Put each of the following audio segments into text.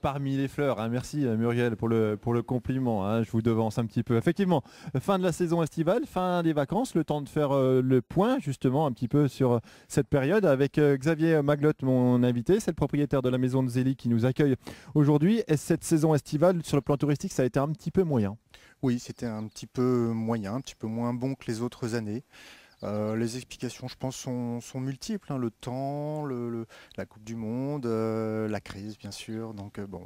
parmi les fleurs. hein. Merci euh, Muriel pour le, compliment. hein. Je vous devance un petit peu. Effectivement, fin de la saison estivale, fin des vacances, le temps de faire euh, le point justement un petit peu sur euh, cette période avec Xavier Maglotte, mon invité. C'est le propriétaire de la maison de Zélie qui nous accueille aujourd'hui. Et cette saison estivale, sur le plan touristique, ça a été un petit peu moyen. Oui, c'était un petit peu moyen, un petit peu moins bon que les autres années. Les explications, je pense, sont, multiples. hein. Le temps, la Coupe du Monde, la crise, bien sûr. Donc, euh, bon,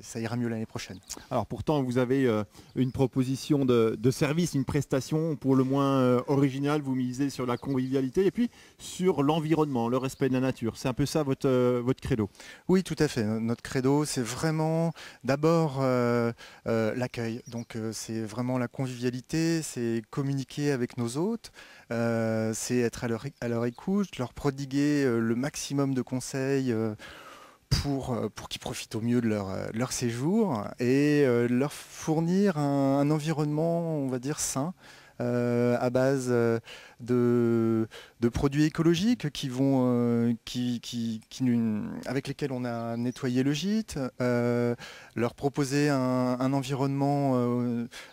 ça ira mieux l'année prochaine. Alors pourtant, vous avez euh, une proposition de, de service, une prestation pour le moins euh, originale. Vous misez sur la convivialité et puis sur l'environnement, le respect de la nature. C'est un peu ça votre, votre credo? Oui, tout à fait. Notre credo, c'est vraiment d'abord euh, euh, l'accueil. Donc, euh, c'est vraiment la convivialité, c'est communiquer avec nos hôtes, c'est être à leur, à leur écoute, leur prodiguer le maximum de conseils. Pour, euh, pour qu'ils profitent au mieux de leur, euh, séjour et euh, leur fournir un, un environnement, on va dire, sain, euh, à base euh, de, de produits écologiques qui vont, euh, qui, qui- qui avec lesquels on a nettoyé le gîte, euh, leur proposer un, un environnement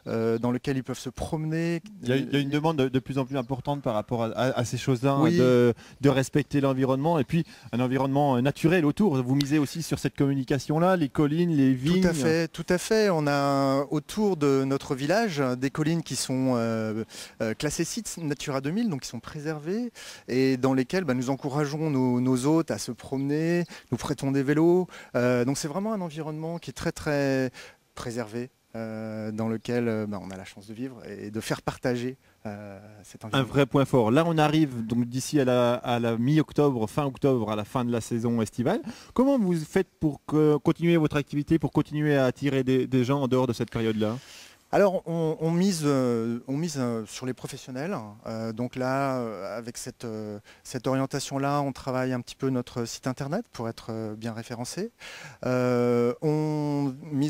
dans lequel ils peuvent se promener. Il y a, il y a une demande de, plus en plus importante par rapport à, à- à ces choses-là, hein, Oui. de, de respecter l'environnement et puis un environnement naturel autour. Vous misez aussi sur cette communication-là, les collines, les vignes. Tout à fait, tout à fait. On a autour de notre village des collines qui sont euh, euh, classées sites Natura 2000, donc qui sont préservées et dans lesquelles bah, nous encourageons nos, nos hôtes à se promener, nous prêtons des vélos. Euh, donc c'est vraiment un environnement qui est très très préservé. dans lequel bah, on a la chance de vivre et de faire partager euh, cet Un environnement. vrai point fort. Là, on arrive donc d'ici à la, à la mi-octobre, fin octobre, à la fin de la saison estivale. Comment vous faites pour que- continuer votre activité, pour continuer à attirer des, des gens en dehors de cette période-là? Alors, on, mise, euh, mise euh, sur les professionnels. Euh, donc là, avec cette, orientation-là, on travaille un petit peu notre site internet pour être bien référencé.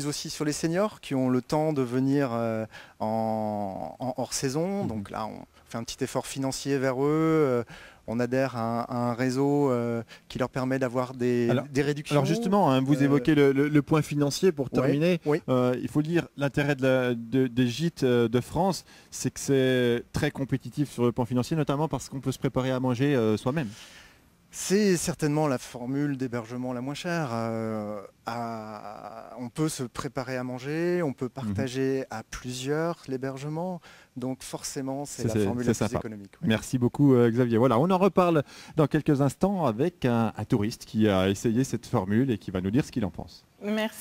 Aussi sur les seniors qui ont le temps de venir euh, en, en hors saison. Mhm. Donc là, on fait un petit effort financier vers eux. Euh, on adhère à un, à un réseau euh, qui leur permet d'avoir des, réductions. Alors justement, hein, vous évoquez le, le- le point financier pour terminer. oui. Il faut dire, l'intérêt de des gîtes de France, c'est que c'est très compétitif sur le plan financier, notamment parce qu'on peut se préparer à manger soi-même. C'est certainement la formule d'hébergement la moins chère. Euh, à- on peut se préparer à manger, on peut partager à plusieurs l'hébergement. Donc forcément, c'est la formule la plus sympa. économique. oui. Merci beaucoup euh, Xavier. Voilà, on en reparle dans quelques instants avec un, un touriste qui a essayé cette formule et qui va nous dire ce qu'il en pense. Merci.